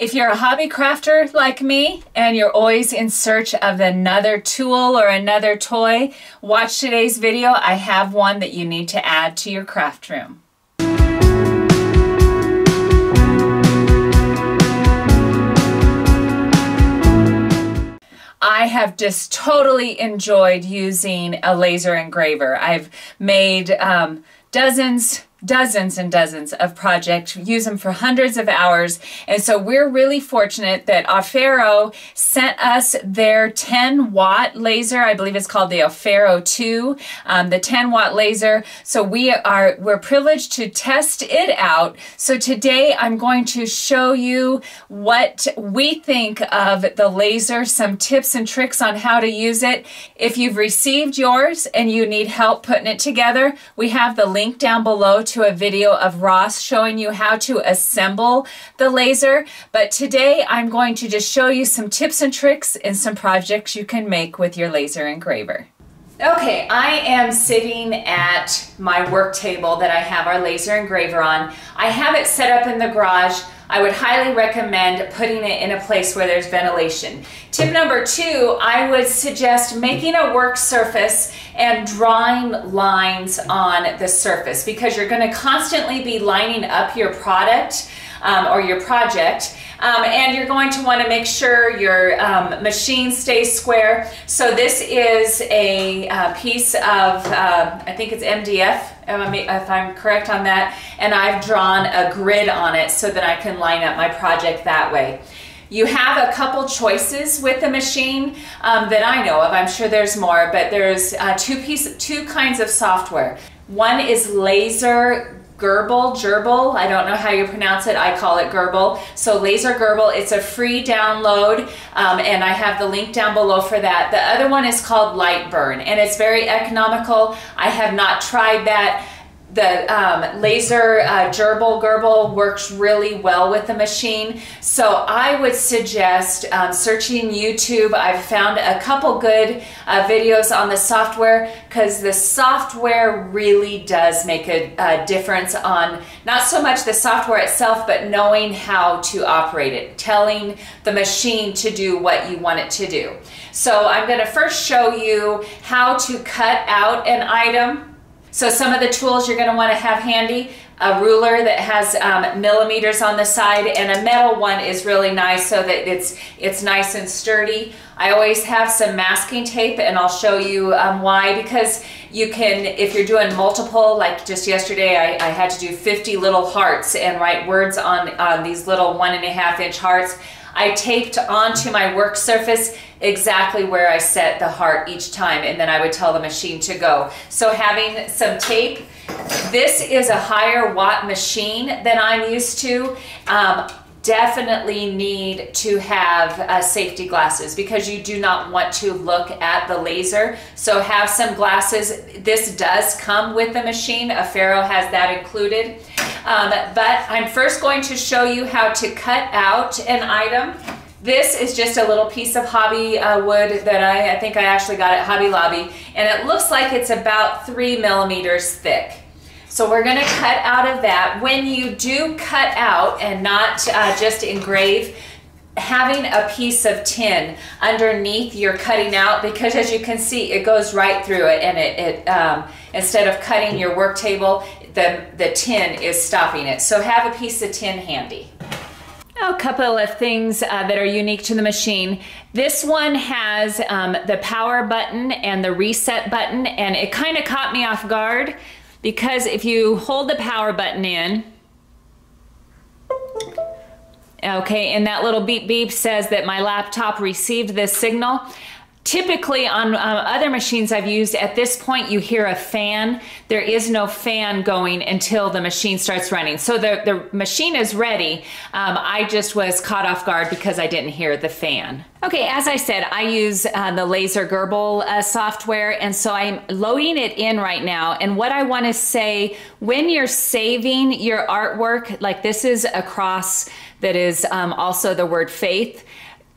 If you're a hobby crafter like me and you're always in search of another tool or another toy, watch today's video. I have one that you need to add to your craft room. I have just totally enjoyed using a laser engraver. I've made um, dozens, dozens and dozens of projects, use them for hundreds of hours. And so we're really fortunate that Aufero sent us their 10 watt laser. I believe it's called the Aufero 2, um, the 10 watt laser. So we are, we're privileged to test it out. So today I'm going to show you what we think of the laser, some tips and tricks on how to use it. If you've received yours and you need help putting it together, we have the link down below to a video of Ross showing you how to assemble the laser, but today I'm going to just show you some tips and tricks and some projects you can make with your laser engraver. Okay, I am sitting at my work table that I have our laser engraver on. I have it set up in the garage. I would highly recommend putting it in a place where there's ventilation. Tip number two, I would suggest making a work surface and drawing lines on the surface because you're going to constantly be lining up your product um, or your project um, and you're going to want to make sure your um, machine stays square. So this is a uh, piece of, uh, I think it's MDF, if I'm correct on that, and I've drawn a grid on it so that I can line up my project that way. You have a couple choices with the machine um, that I know of. I'm sure there's more, but there's uh, two piece, two kinds of software. One is laser Gerbil, Gerbil, I don't know how you pronounce it, I call it Gerbil. So Laser Gerbil, it's a free download um, and I have the link down below for that. The other one is called Lightburn and it's very economical. I have not tried that the um, laser uh, gerbil gerbil works really well with the machine. So I would suggest um, searching YouTube. I've found a couple good uh, videos on the software because the software really does make a, a, difference on not so much the software itself but knowing how to operate it telling the machine to do what you want it to do. So I'm going to first show you how to cut out an item so some of the tools you're going to want to have handy, a ruler that has um, millimeters on the side and a metal one is really nice so that it's it's nice and sturdy. I always have some masking tape and I'll show you um, why because you can, if you're doing multiple, like just yesterday I, I had to do 50 little hearts and write words on, on these little one and a half inch hearts. I taped onto my work surface exactly where I set the heart each time and then I would tell the machine to go. So having some tape, this is a higher watt machine than I'm used to. Um, definitely need to have uh, safety glasses because you do not want to look at the laser. So have some glasses. This does come with the machine. Aufero has that included. Um, but I'm first going to show you how to cut out an item. This is just a little piece of hobby uh, wood that I, I think I actually got at Hobby Lobby. And it looks like it's about three millimeters thick. So we're gonna cut out of that. When you do cut out and not uh, just engrave, having a piece of tin underneath you're cutting out because as you can see it goes right through it and it, it um, instead of cutting your work table the, the tin is stopping it. So have a piece of tin handy. A couple of things uh, that are unique to the machine. This one has um, the power button and the reset button and it kind of caught me off guard because if you hold the power button in, okay, and that little beep beep says that my laptop received this signal. Typically on uh, other machines I've used, at this point you hear a fan. There is no fan going until the machine starts running. So the, the machine is ready. Um, I just was caught off guard because I didn't hear the fan. Okay, as I said, I use uh, the Laser Gerbil uh, software, and so I'm loading it in right now. And what I want to say, when you're saving your artwork, like this is a cross that is um, also the word faith,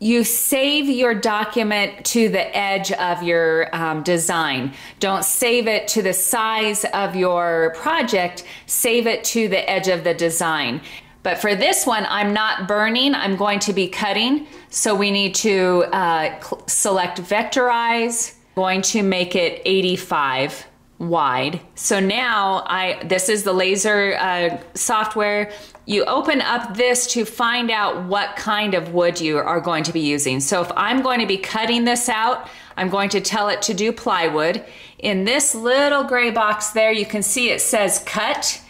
you save your document to the edge of your um, design. Don't save it to the size of your project, save it to the edge of the design. But for this one, I'm not burning, I'm going to be cutting. So we need to uh, select vectorize, going to make it 85 wide. So now I this is the laser uh, software. You open up this to find out what kind of wood you are going to be using. So if I'm going to be cutting this out, I'm going to tell it to do plywood. In this little gray box there, you can see it says cut.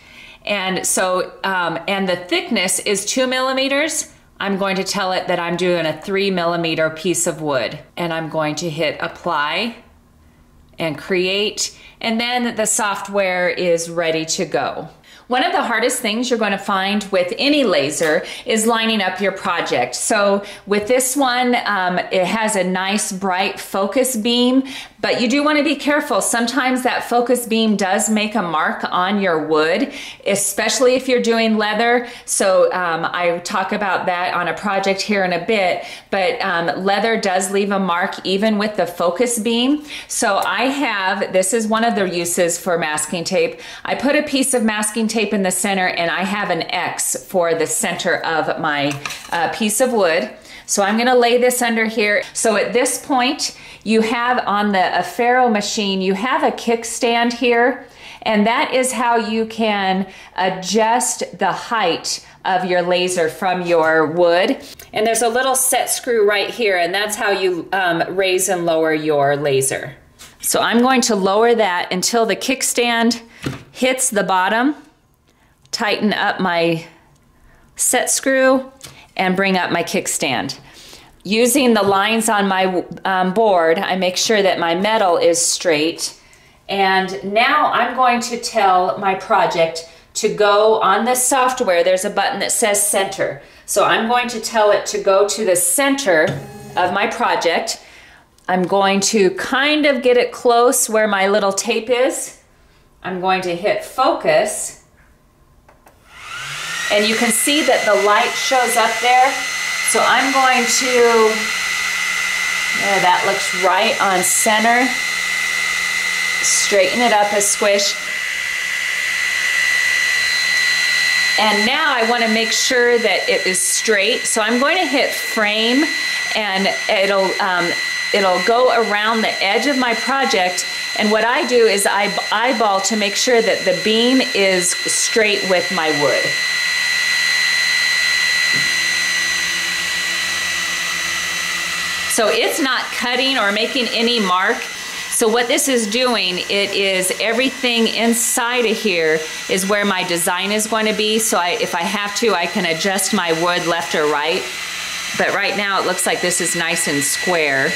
And so, um, and the thickness is two millimeters. I'm going to tell it that I'm doing a three millimeter piece of wood. And I'm going to hit apply and create. And then the software is ready to go. One of the hardest things you're going to find with any laser is lining up your project. So with this one, um, it has a nice bright focus beam, but you do want to be careful. Sometimes that focus beam does make a mark on your wood, especially if you're doing leather. So um, I talk about that on a project here in a bit, but um, leather does leave a mark even with the focus beam. So I have, this is one of the uses for masking tape. I put a piece of masking tape in the center and I have an X for the center of my uh, piece of wood. So I'm gonna lay this under here. So at this point, you have on the Aufero machine, you have a kickstand here, and that is how you can adjust the height of your laser from your wood. And there's a little set screw right here, and that's how you um, raise and lower your laser. So I'm going to lower that until the kickstand hits the bottom tighten up my set screw and bring up my kickstand. Using the lines on my um, board, I make sure that my metal is straight. And now I'm going to tell my project to go on the software. There's a button that says center. So I'm going to tell it to go to the center of my project. I'm going to kind of get it close where my little tape is. I'm going to hit focus and you can see that the light shows up there. So I'm going to, there, that looks right on center. Straighten it up a squish. And now I want to make sure that it is straight. So I'm going to hit frame and it'll, um, it'll go around the edge of my project. And what I do is I eyeball to make sure that the beam is straight with my wood. So it's not cutting or making any mark. So what this is doing, it is everything inside of here is where my design is going to be. So I, if I have to, I can adjust my wood left or right. But right now it looks like this is nice and square.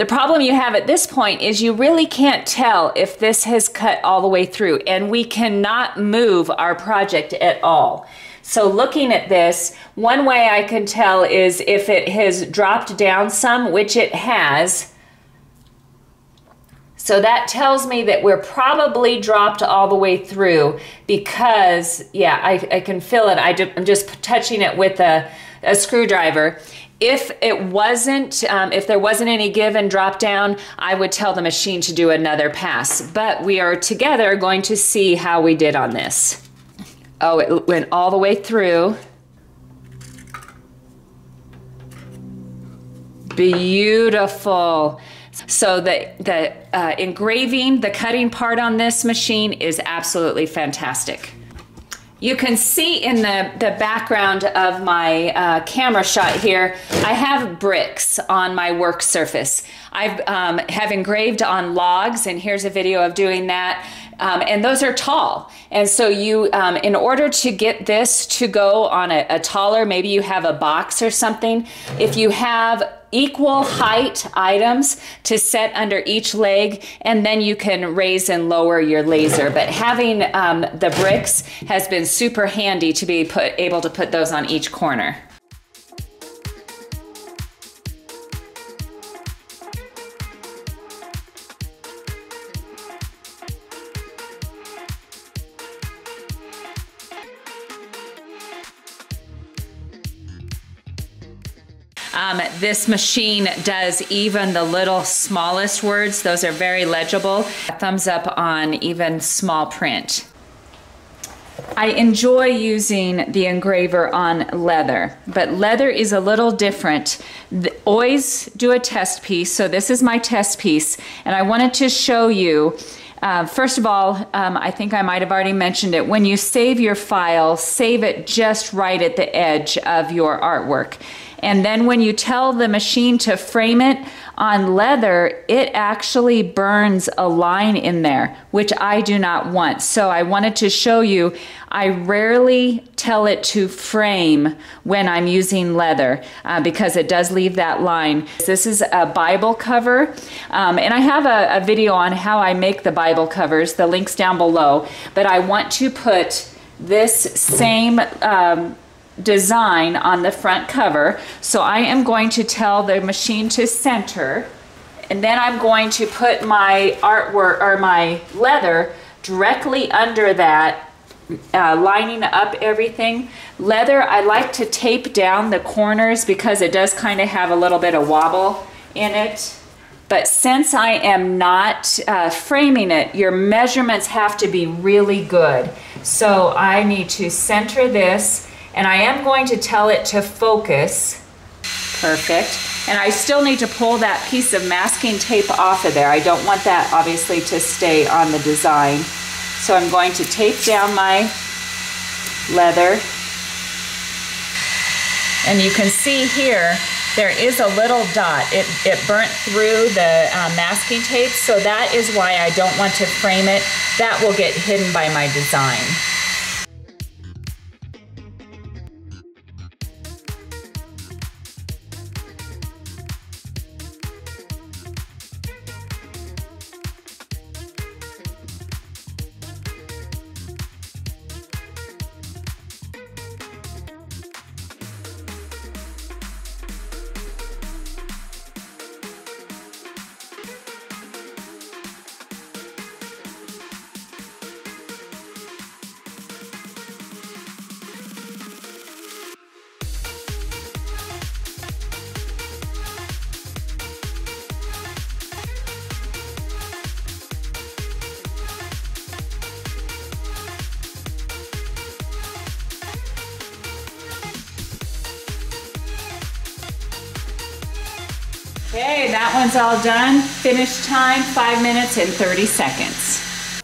The problem you have at this point is you really can't tell if this has cut all the way through and we cannot move our project at all. So looking at this, one way I can tell is if it has dropped down some, which it has. So that tells me that we're probably dropped all the way through because, yeah, I, I can feel it. I am just touching it with a, a screwdriver if it wasn't, um, if there wasn't any give and drop down, I would tell the machine to do another pass. But we are together going to see how we did on this. Oh, it went all the way through. Beautiful. So the, the uh, engraving, the cutting part on this machine is absolutely fantastic. You can see in the, the background of my uh, camera shot here, I have bricks on my work surface. I um, have engraved on logs, and here's a video of doing that. Um, and those are tall. And so you, um, in order to get this to go on a, a taller, maybe you have a box or something, if you have equal height items to set under each leg and then you can raise and lower your laser but having um, the bricks has been super handy to be put able to put those on each corner this machine does even the little smallest words. Those are very legible. Thumbs up on even small print. I enjoy using the engraver on leather, but leather is a little different. The, always do a test piece. So this is my test piece, and I wanted to show you uh, first of all, um, I think I might have already mentioned it. When you save your file, save it just right at the edge of your artwork. And then when you tell the machine to frame it on leather, it actually burns a line in there, which I do not want. So I wanted to show you, I rarely tell it to frame when I'm using leather uh, because it does leave that line. This is a Bible cover, um, and I have a, a video on how I make the Bible covers. The link's down below, but I want to put this same um, design on the front cover. So I am going to tell the machine to center and then I'm going to put my artwork or my leather directly under that uh, lining up everything. Leather, I like to tape down the corners because it does kind of have a little bit of wobble in it. But since I am not uh, framing it, your measurements have to be really good. So I need to center this and I am going to tell it to focus. Perfect. And I still need to pull that piece of masking tape off of there. I don't want that obviously to stay on the design. So I'm going to tape down my leather. And you can see here, there is a little dot. It, it burnt through the uh, masking tape, so that is why I don't want to frame it. That will get hidden by my design. Okay, that one's all done. Finish time, five minutes and 30 seconds.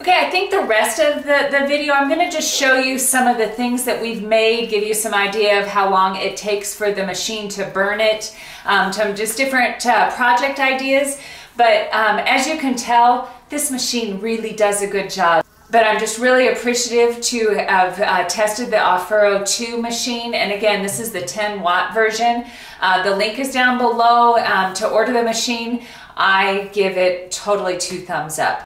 Okay, I think the rest of the, the video, I'm gonna just show you some of the things that we've made, give you some idea of how long it takes for the machine to burn it, um, some just different uh, project ideas. But um, as you can tell, this machine really does a good job. But I'm just really appreciative to have uh, tested the Aufero 2 machine. And again, this is the 10 watt version. Uh, the link is down below um, to order the machine. I give it totally two thumbs up.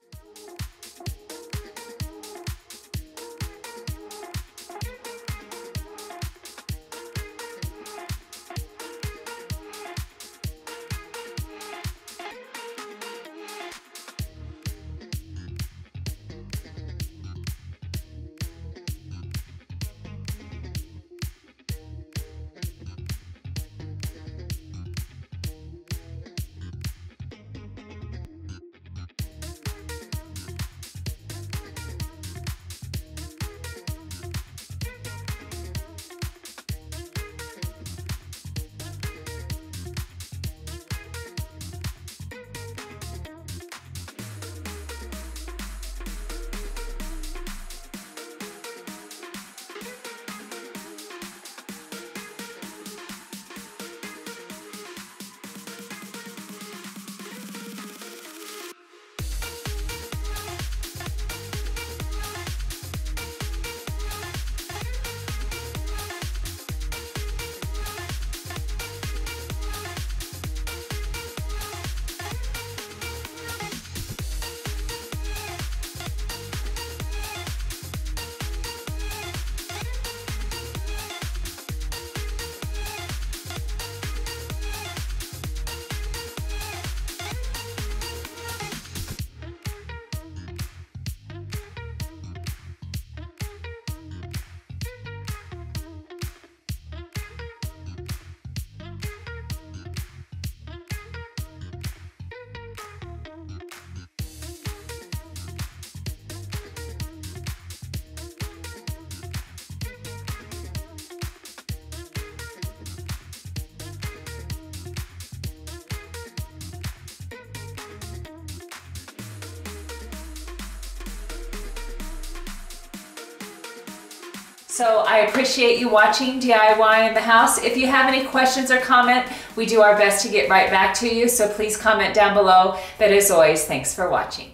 So I appreciate you watching DIY On The House. If you have any questions or comment, we do our best to get right back to you. So please comment down below. But as always, thanks for watching.